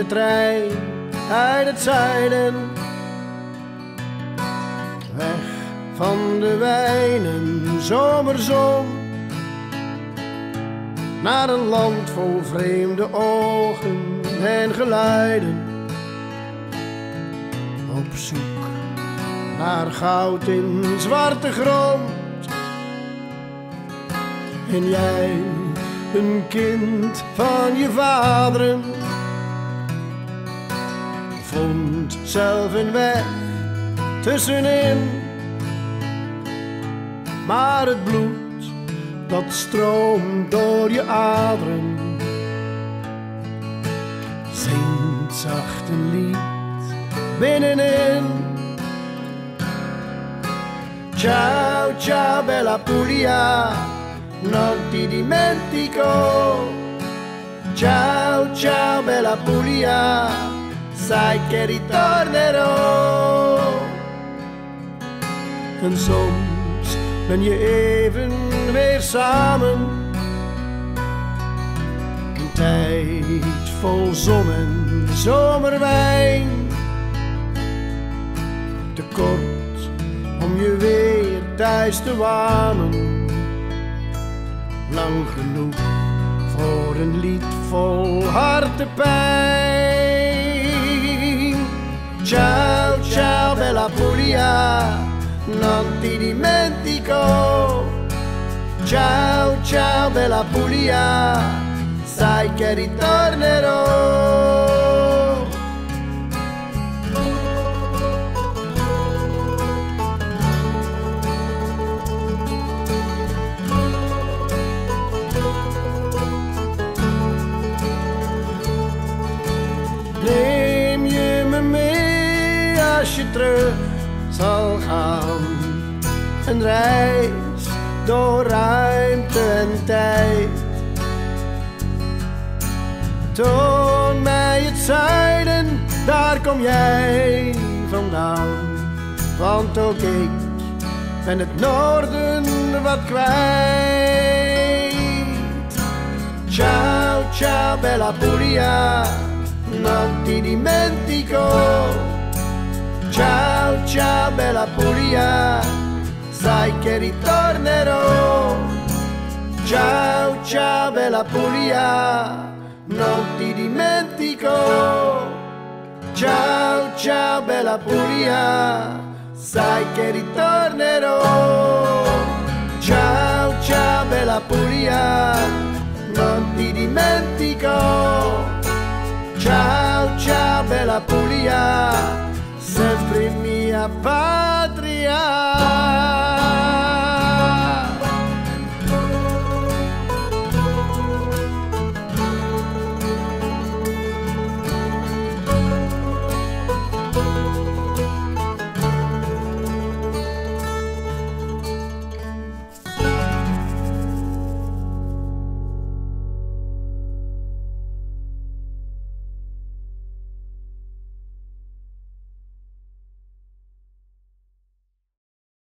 de trein uit het zuiden. Weg van de wijn en zomerzon. Naar een land vol vreemde ogen en geluiden. Op zoek naar goud in zwarte grond. En jij, een kind van je vaderen, vond zelf een weg tussenin. Maar het bloed dat stroomt door je aderen, zingt zacht een lied binnenin. Ciao, ciao, bella Puglia, non ti dimentico. Ciao, ciao, bella Puglia, sai che ritornerò. En soms ben je even weer samen. Een tijd vol zon en zomerwijn. Te kort om je weer thuis te wanen. Lang genoeg voor een lied vol hartepijn. Bella Puglia, non ti dimentico. Ciao, ciao, bella Puglia, sai che ritornerò. Neem je me mee als je terug zal gaan. Een reis door ruimte en tijd. Toon mij het zuiden, daar kom jij vandaan. Want ook ik ben het noorden wat kwijt. Ciao, ciao, bella Puglia, non ti dimentico. Bella Puglia, sai che ritornerò. Ciao, ciao, bella Puglia, non ti dimentico. Ciao, ciao, bella Puglia, sai che ritornerò. Ciao, ciao, bella Puglia, non ti dimentico. Ciao, ciao, bella Puglia, I?